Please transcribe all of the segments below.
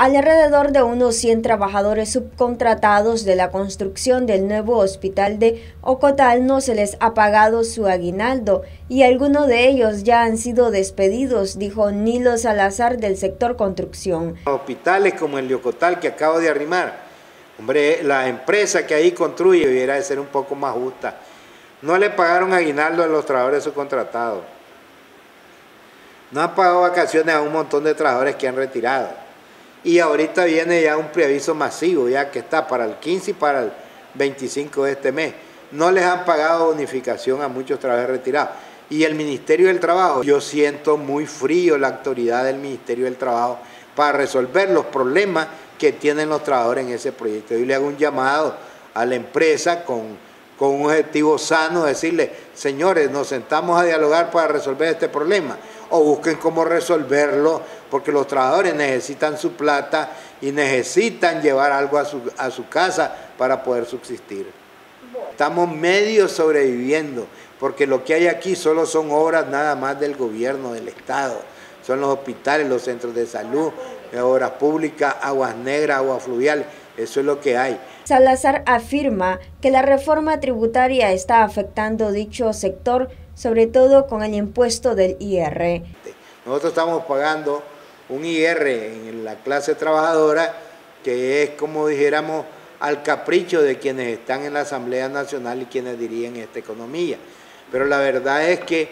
Alrededor de unos 100 trabajadores subcontratados de la construcción del nuevo hospital de Ocotal no se les ha pagado su aguinaldo y algunos de ellos ya han sido despedidos, dijo Nilo Salazar del sector construcción. Hospitales como el de Ocotal que acabo de arrimar, hombre, la empresa que ahí construye debiera de ser un poco más justa. No le pagaron aguinaldo a los trabajadores subcontratados. No han pagado vacaciones a un montón de trabajadores que han retirado y ahorita viene ya un preaviso masivo, ya que está para el 15 y para el 25 de este mes. No les han pagado bonificación a muchos trabajadores retirados. Y el Ministerio del Trabajo, yo siento muy frío la autoridad del Ministerio del Trabajo para resolver los problemas que tienen los trabajadores en ese proyecto. Yo le hago un llamado a la empresa con, con un objetivo sano, decirle, señores, nos sentamos a dialogar para resolver este problema o busquen cómo resolverlo, porque los trabajadores necesitan su plata y necesitan llevar algo a su, a su casa para poder subsistir. Estamos medio sobreviviendo, porque lo que hay aquí solo son obras nada más del gobierno, del Estado. Son los hospitales, los centros de salud, obras públicas, aguas negras, aguas fluviales. Eso es lo que hay. Salazar afirma que la reforma tributaria está afectando dicho sector sobre todo con el impuesto del IR. Nosotros estamos pagando un IR en la clase trabajadora que es como dijéramos al capricho de quienes están en la Asamblea Nacional y quienes dirigen esta economía. Pero la verdad es que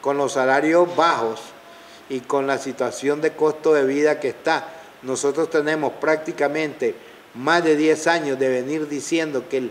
con los salarios bajos y con la situación de costo de vida que está, nosotros tenemos prácticamente más de 10 años de venir diciendo que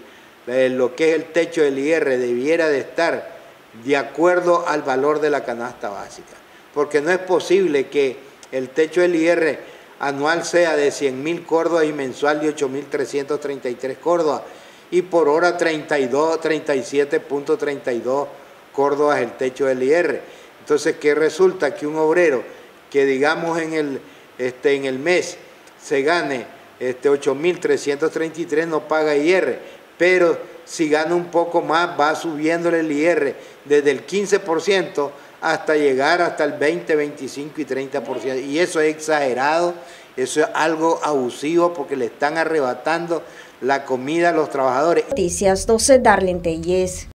lo que es el techo del IR debiera de estar de acuerdo al valor de la canasta básica. Porque no es posible que el techo del IR anual sea de 100 mil córdobas y mensual de 8.333 córdobas y por hora 32, 37.32 córdobas el techo del IR. Entonces, ¿qué resulta? Que un obrero que digamos en el, este, en el mes se gane este, 8.333 no paga IR, pero si gana un poco más va subiéndole el IR desde el 15% hasta llegar hasta el 20, 25 y 30%. Y eso es exagerado, eso es algo abusivo porque le están arrebatando la comida a los trabajadores. Noticias 12 Darlene Telles.